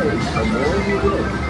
matters the more you win.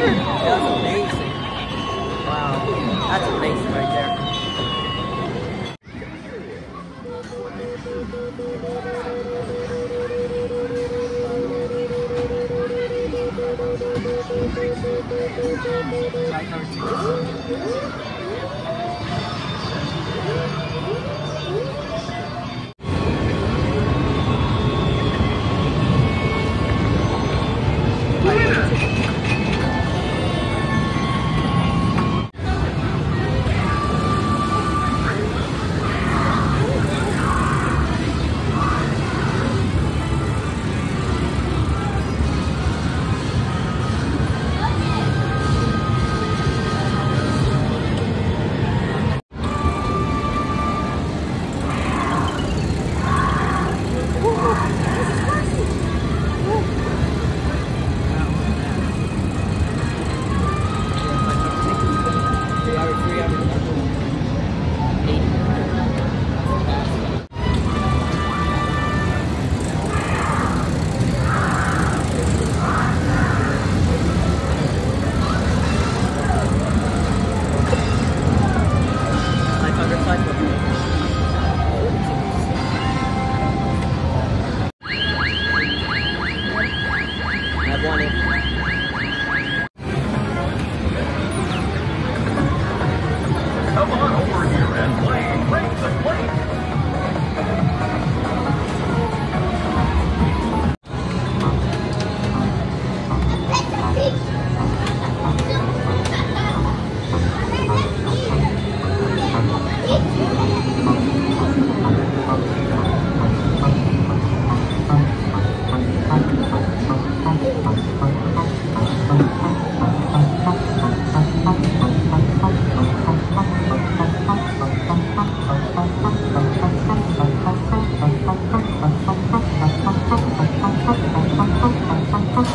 100. That's amazing. Wow. That's amazing right there. Thank you.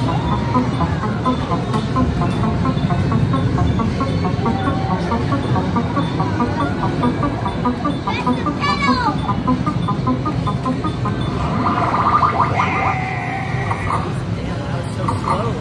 so slow.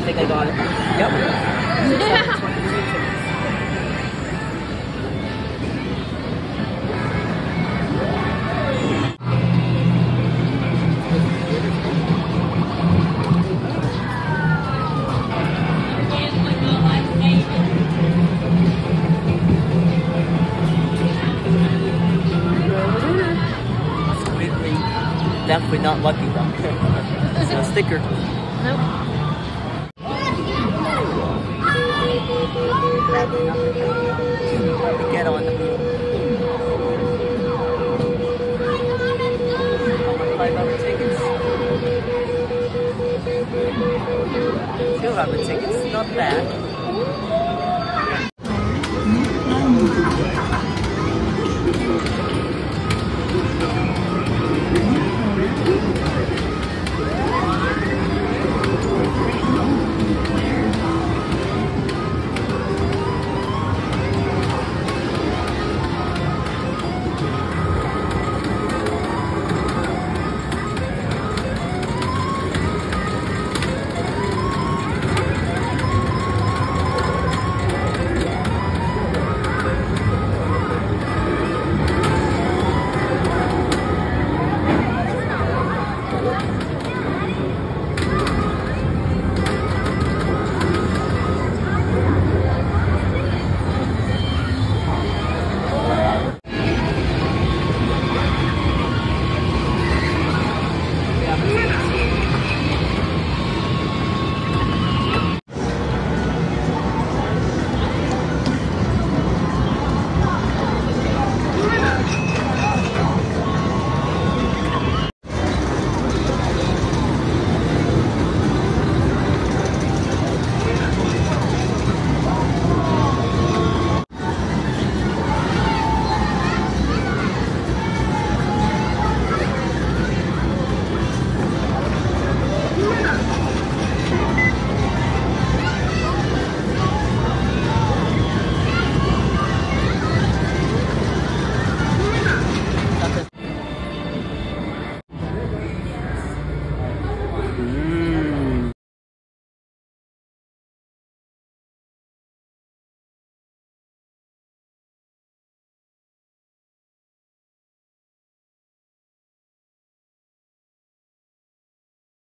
I think I got it. Yep. Definitely not lucky though. so sticker. Get. Five other tickets. Two other tickets, not bad.